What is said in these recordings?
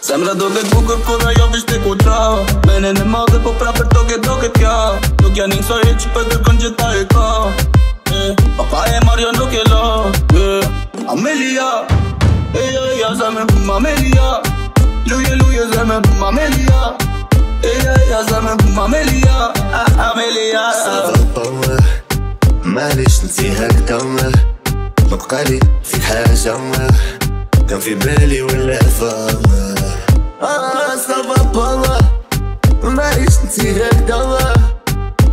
Zemra do këtë bukur kur ajo vishte ku tra Menen e madhe po pra për to këtë do këtë kja Nuk janë një soj që për kërkon që ta e ka eh, Papa e Mario nuk e la eh, Amelia E ja ja zemë bëm Amelia Luje luje zemë bëm Amelia E ja ja zemë bëm Amelia Amelia طول معليش نسيها كدور مبقالي في حاجة كان في بالي ولا فاهمة آه سافا بالا معليش نسيها كدور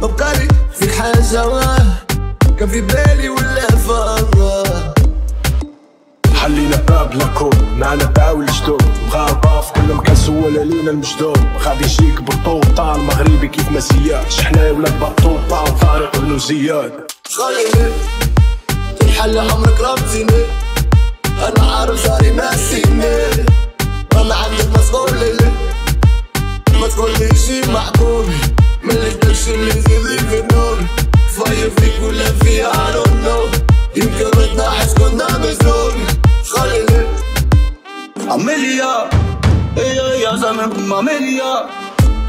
مبقالي في حاجة كان في بالي ولا فاهمة حلينا باب لاكون معنا باو الجدود. مغاربة في كل مكان سوالة لينا المجدود. غادي يجيك بطوطة المغربي كيف ما سياش حنا ولاد بطوطة وطارق بن زياد. خليني الحل عمرك ربطيني أنا عارف صاري ناسيني. Amelia. Ella ya zame Amelia.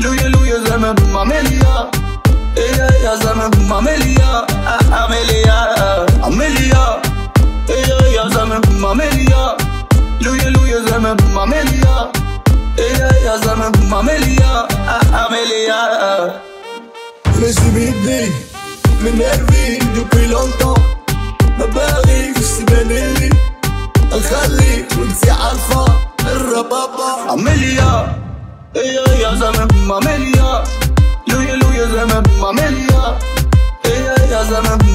Luya luya zame Amelia. Ella ya zame Amelia. Amelia. Amelia. Ella ya zame Amelia. Luya luya zame Amelia. Ella ya zame Amelia. Amelia. Mais je suis bébé, depuis longtemps Ma Paris, c'est bien Ella ya se me mamelia Yo yo yo se me mamelia ya se me